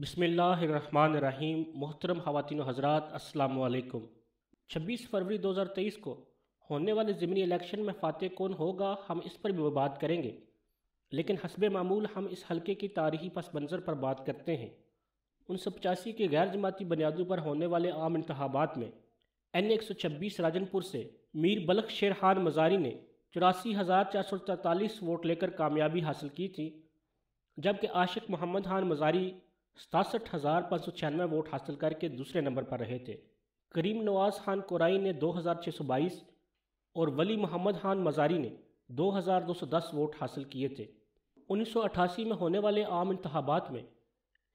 बिसमीम मोहतरम ख़वान हजरात असलकुम छब्बीस फरवरी 2023 को होने वाले ज़मनी इलेक्शन में फ़ातह कौन होगा, हम इस पर भी बात करेंगे। लेकिन हसब मामूल, हम इस हल्के की तारीखी पस मंज़र पर बात करते हैं। उन्नीस सौ पचासी के गैर जमाती बुनियादों पर होने वाले आम इंतबात में एन एक सौ छब्बीस राजनपुर से मीर बलख शेरहान मजारी ने चौरासी हज़ार चार सौ तैंतालीस वोट लेकर कामयाबी हासिल की थी, जबकि आशिक मोहम्मद खान मजारी सतासठ हज़ार पाँच सौ छियानवे वोट हासिल करके दूसरे नंबर पर रहे थे। करीम नवाज़ खान कोराई ने दो हज़ार छः सौ बाईस और वली मोहम्मद खान मजारी ने दो हज़ार दो सौ दस वोट हासिल किए थे। उन्नीस सौ अठासी में होने वाले आम इंतबात में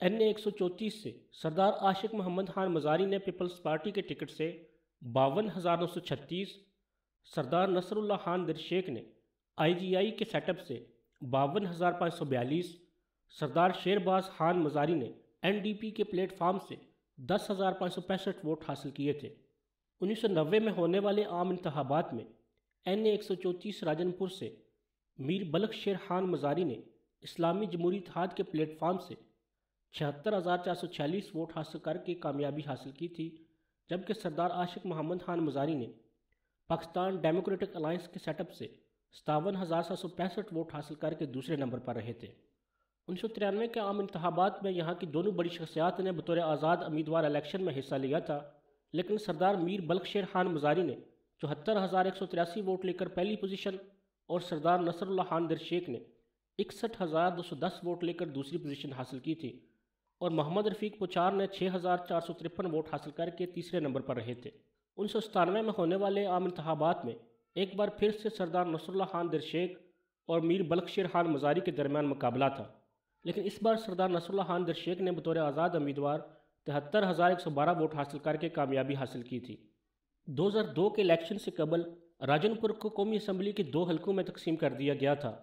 एन ए एक सौ चौंतीस से सरदार आशिक मोहम्मद खान मजारी ने पीपल्स पार्टी के टिकट से बावन हज़ार नौ सौ छत्तीस, सरदार नसरुल्ला खान दिरशेख ने आई जी आई के सेटअप से बावन हज़ार पाँच सौ बयालीस सरदार शेरबाज खान मजारी ने एन डी पी के प्लेटफार्म से दस हज़ार पाँच सौ पैंसठ वोट हासिल किए थे। उन्नीस सौ नब्बे में होने वाले आम इंतबात में एन ए एक सौ चौंतीस राजनपुर से मीर बलख शेर खान मजारी ने इस्लामी जमहूरी इतिहाद के प्लेटफार्म से छिहत्तर हज़ार चार सौ छियालीस वोट हासिल करके कामयाबी हासिल की थी, जबकि सरदार आशिक मोहम्मद खान मजारी ने पाकिस्तान डेमोक्रेटिक अलायंस के सेटअप से सतावन हज़ार सात सौ पैंसठ वोट हासिल करके दूसरे नंबर पर रहे थे। उन्नीस सौ तिरानवे के आम इंतबात में यहाँ की दोनों बड़ी शख्सियात ने बतौर आज़ाद उम्मीदवार इलेक्शन में हिस्सा लिया था, लेकिन सरदार मीर बल्क शेर खान मजारी ने चौहत्तर हज़ार एक सौ तिरासी वोट लेकर पहली पोजीशन और सरदार नसरुल्ला खान दिरशेख ने इकसठ हज़ार दो सौ दस वोट लेकर दूसरी पोजीशन हासिल की थी और मोहम्मद रफ़ीक पुचार ने छः हज़ार चार सौ तिरपन वोट हासिल करके तीसरे नंबर पर रहे थे। उन्नीस सौ सतानवे में होने वाले आम इंतबात में एक बार फिर से सरदार नसरुल्ला खान दिरशेख और मीर बल्क शेर खान मजारी के दरमियान मुकाबला था। लेकिन इस बार सरदार नसरुल्ला खान दरशेख ने बतौर आज़ाद उम्मीदवार तिहत्तर हज़ार एक सौ बारह वोट हासिल करके कामयाबी हासिल की थी। 2002 के इलेक्शन से कबल राजनपुर को कौमी असम्बली के दो हलकों में तकसीम कर दिया गया था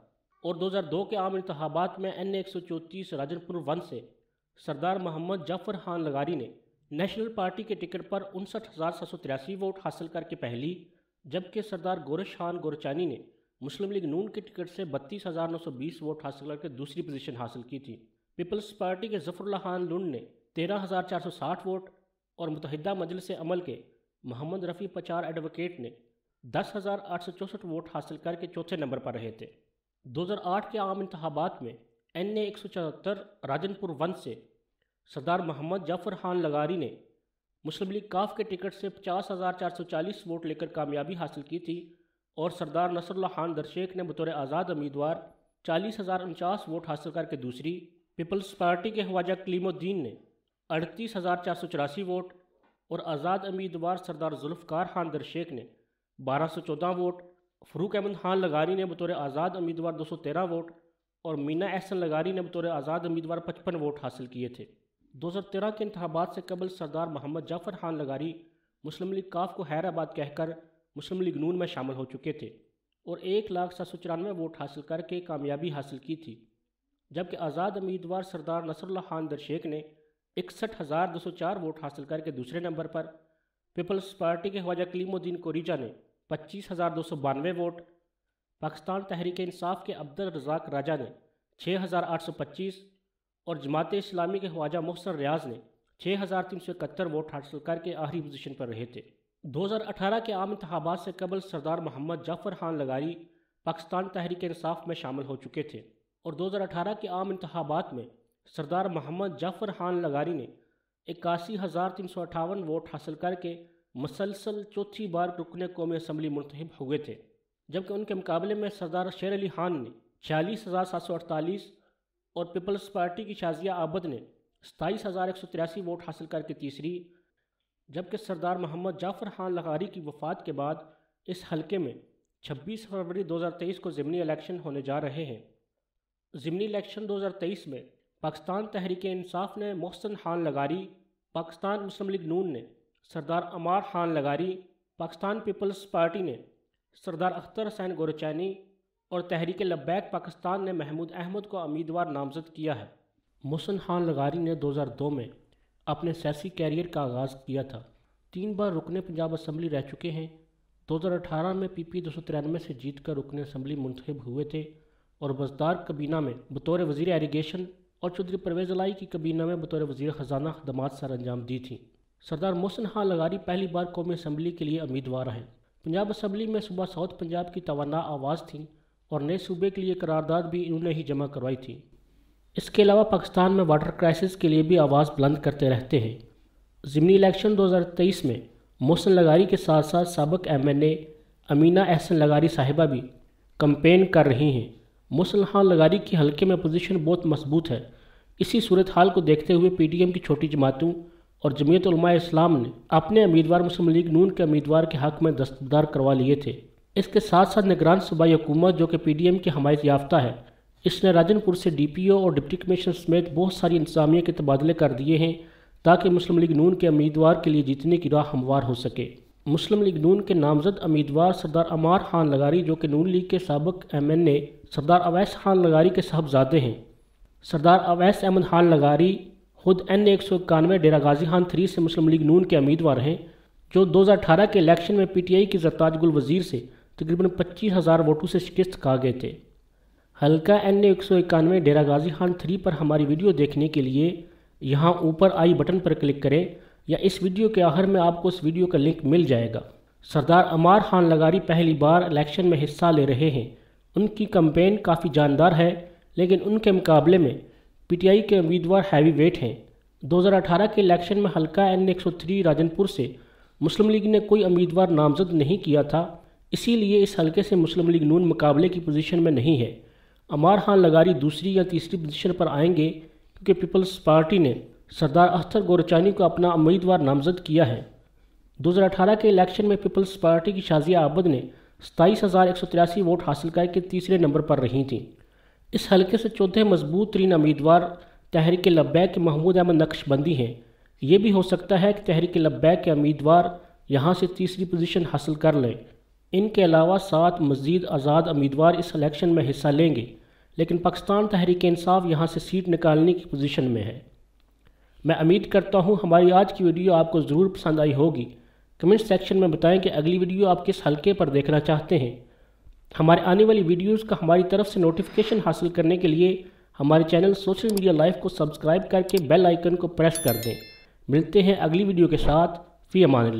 और 2002 के आम इंतबात में एन ए एक सौ चौंतीस राजनपुर वन से सरदार मोहम्मद जाफ़र खान लगारी ने नेशनल पार्टी के टिकट पर उनसठ हज़ार सात सौ तिरासी वोट हासिल करके पहली, जबकि सरदार गोरश खान गोरचानी ने मुस्लिम लीग नून के टिकट से बत्तीस हज़ार नौ सौ बीस वोट हासिल करके दूसरी पोजीशन हासिल की थी। पीपल्स पार्टी के जफरुल्ला खान लुंड ने तेरह हज़ार चार सौ साठ वोट और मुतहदा मजलिस अमल के मोहम्मद रफ़ी पचार एडवोकेट ने दस हज़ार आठ सौ चौंसठ वोट हासिल करके चौथे नंबर पर रहे थे। दो हज़ार आठ के आम इंतबात में एन ए एक सौ चौहत्तर राजनपुर वन से सरदार मोहम्मद जाफ़र खान लगारी ने मुस्लिम लीग काफ के टिकट से पचास हज़ार चार सौ चालीस वोट लेकर कामयाबी हासिल की थी। और सरदार नसरुल्ला खान दरशेख ने बतौर आज़ाद उम्मीदवार चालीस हज़ार उनचास वोट हासिल करके दूसरी। पीपल्स पार्टी के ख्वाजा कलीमुद्दीन ने अड़तीस हज़ार चार सौ चौरासी वोट और आज़ाद उम्मीदवार सरदार जुल्फ़कार खान दरशेख ने बारह सौ चौदह वोट। फ़रूक अहमद खान लगारी ने बतौर आज़ाद उम्मीदवार दो सौ तेरह वोट और मीना एहसन लगारी ने बतौर आज़ाद उम्मीदवार पचपन वोट हासिल किए थे। दो हज़ार तेरह के इंतबात से कबल सरदार मोहम्मद जाफ़र खान लगारी मुस्लिम लीग काफ को हैराबाद कहकर मुस्लिम लीग नून में शामिल हो चुके थे और एक लाख सात सौ चौरानवे वोट हासिल करके कामयाबी हासिल की थी, जबकि आज़ाद उम्मीदवार सरदार नसरुल्ला खान दरशेख ने इकसठ हज़ार दो सौ चार वोट हासिल करके दूसरे नंबर पर पीपल्स पार्टी के ख्वाजा कलीमुद्दीन कोरीजा ने पच्चीस हज़ार दो सौ बानवे वोट, पाकिस्तान तहरीक इंसाफ के अब्दुल रज़ाक राजा ने छः हज़ार आठ सौ पच्चीस और जमात इस्लामी के ख्वाजा मोहसन रियाज ने छः हज़ार तीन सौ इकहत्तर वोट हासिल करके आखिरी पोजीशन पर रहे थे। 2018 के आम इंतबात से कबल सरदार मोहम्मद जाफ़र खान लगारी पाकिस्तान तहरीक इंसाफ में शामिल हो चुके थे और 2018 के आम इंतबात में सरदार मोहम्मद जाफ़र खान लगारी ने इक्यासी हज़ार तीन सौ अठावन वोट हासिल करके मसलसल चौथी बार रुकने कौमी असम्बली मुंतब हुए थे, जबकि उनके मुकाबले में सरदार शेर अली खान ने छियालीस हज़ार सात सौ अड़तालीस और पीपल्स पार्टी की शाजिया आबद ने सताईस हज़ार एक सौ तिरासी वोट हासिल करके तीसरी जबकि सरदार मोहम्मद जाफ़र खान लगारी की वफ़ात के बाद इस हलके में 26 फरवरी 2023 को ज़मनी इलेक्शन होने जा रहे हैं। ज़मनी इलेक्शन 2023 में पाकिस्तान तहरीक इंसाफ ने मोहसन खान लगारी पाकिस्तान मुस्लिम लीग नून ने सरदार अमार खान लगारी पाकिस्तान पीपल्स पार्टी ने सरदार अख्तर हसैन गोरचैनी और तहरीक लब्बैक पाकिस्तान ने महमूद अहमद को उम्मीदवार नामजद किया है। मोहसन खान लगारी ने 2002 में अपने सियासी कैरियर का आगाज़ किया था। तीन बार रुकने पंजाब असम्बली रह चुके हैं। 2018 में पी पी दो सौ जीत कर रुकने असम्बली मुंतब हुए थे और बजदार कबीना में बतौर वज़ीर एरीगेशन और चौधरी परवेज़ अलाई की कबीना में बतौर वज़ीर ख़जाना खदमात सर अंजाम दी थी। सरदार मोहसिन खान लगारी पहली बार कौमी असम्बली के लिए उम्मीदवार हैं। पंजाब असम्बली में सुबह साउथ पंजाब की तोाना आवाज़ थी और नए सूबे के लिए करारदाद भी इन्होंने ही जमा करवाई थी। इसके अलावा पाकिस्तान में वाटर क्राइसिस के लिए भी आवाज़ बुलंद करते रहते हैं। ज़मनी इलेक्शन 2023 में मोहसिन लगारी के साथ साथ सबक M N A Amina Ehsan लगारी साहिबा भी कंपेन कर रही हैं। मोहसिन खान लगारी की हल्के में पोजीशन बहुत मज़बूत है। इसी सूरत हाल को देखते हुए पी टी एम की छोटी जमातों और जमीयत इस्लाम ने अपने उम्मीदवार मुस्लिम लीग नून के उम्मीदवार के हक़ में दस्तदार करवा लिए थे। इसके साथ साथ निगरान सूबाई हुकूमत, जो कि पी डी एम की हमायत याफ्ता है इसने राजनपुर से डी पी ओ और डिप्टी कमिश्नर समेत बहुत सारी इंतजामिया के तबादले कर दिए हैं, ताकि मुस्लिम लीग नून के उम्मीदवार के लिए जीतने की राह हमवार हो सके। मुस्लिम लीग नून के नामजद उम्मीदवार सरदार अमार खान लगारी, जो कि नून लीग के सबक M N A, Sardar Awais Khan लगारी के साहबजादे हैं। सरदार अवैस अहमद खान लगारी खुद एन एक सौ इक्यानवे डेरा गाजी खान थ्री से मुस्लिम लीग नून के उम्मीदवार हैं, जो 2018 के इलेक्शन में पीटीआई की जरताज गुल वज़ीर से तकरीबन पच्चीस हज़ार वोटों से शिकस्त खा गए थे। हल्का एन ए एक सौ इक्यानवे डेरा गाजी खान थ्री पर हमारी वीडियो देखने के लिए यहाँ ऊपर आई बटन पर क्लिक करें या इस वीडियो के आखिर में आपको इस वीडियो का लिंक मिल जाएगा। सरदार अमार खान लगारी पहली बार इलेक्शन में हिस्सा ले रहे हैं। उनकी कंपेन काफ़ी जानदार है, लेकिन उनके मुकाबले में पीटीआई के उम्मीदवार हैवी वेट हैं। 2018 के इलेक्शन में हल्का एन 103 राजनपुर से मुस्लिम लीग ने कोई उम्मीदवार नामजद नहीं किया था, इसीलिए इस हल्के से मुस्लिम लीग नून मुकाबले की पोजीशन में नहीं है। अमार खान लगारी दूसरी या तीसरी पोजीशन पर आएँगे, क्योंकि पीपल्स पार्टी ने सरदार अख्तर गोरचानी को अपना उम्मीदवार नामजद किया है। 2018 के इलेक्शन में पीपल्स पार्टी की शाजिया आबद ने सताईस हज़ार एक सौ तिरासी वोट हासिल करके तीसरे नंबर पर रही थी। इस हल्के से चौथे मज़बूत तरीन उम्मीदवार तहरीक लब्बैक के महमूद अहमद नक्शबंदी हैं। ये भी हो सकता है कि तहरीक लब्बैक के उम्मीदवार यहाँ से तीसरी पोजीशन हासिल कर लें। इनके अलावा सात मज़ीद आज़ाद उम्मीदवार इस इलेक्शन में हिस्सा लेंगे, लेकिन पाकिस्तान तहरीक इंसाफ यहाँ से सीट निकालने की पोजीशन में है। मैं उम्मीद करता हूँ हमारी आज की वीडियो आपको ज़रूर पसंद आई होगी। कमेंट सेक्शन में बताएँ कि अगली वीडियो आप किस हल्के पर देखना चाहते हैं। हमारे आने वाली वीडियोस का हमारी तरफ़ से नोटिफिकेशन हासिल करने के लिए हमारे चैनल सोशल मीडिया लाइव को सब्सक्राइब करके बेल आइकन को प्रेस कर दें। मिलते हैं अगली वीडियो के साथ। फ़ी अमान